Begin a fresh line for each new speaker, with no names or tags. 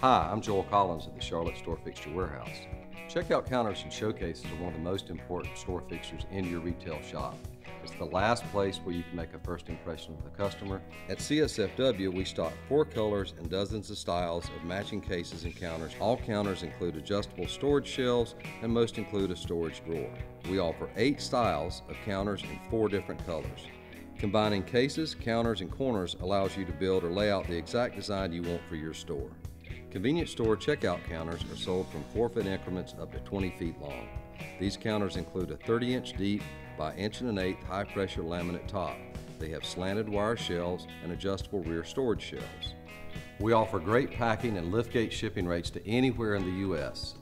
Hi, I'm Joel Collins at the Charlotte Store Fixture Warehouse. Checkout counters and showcases are one of the most important store fixtures in your retail shop. It's the last place where you can make a first impression with the customer. At CSFW, we stock four colors and dozens of styles of matching cases and counters. All counters include adjustable storage shelves and most include a storage drawer. We offer eight styles of counters in four different colors. Combining cases, counters, and corners allows you to build or lay out the exact design you want for your store. Convenience store checkout counters are sold from 4 foot increments up to 20 feet long. These counters include a 30 inch deep by inch and an eighth high pressure laminate top. They have slanted wire shelves and adjustable rear storage shelves. We offer great packing and liftgate shipping rates to anywhere in the U.S.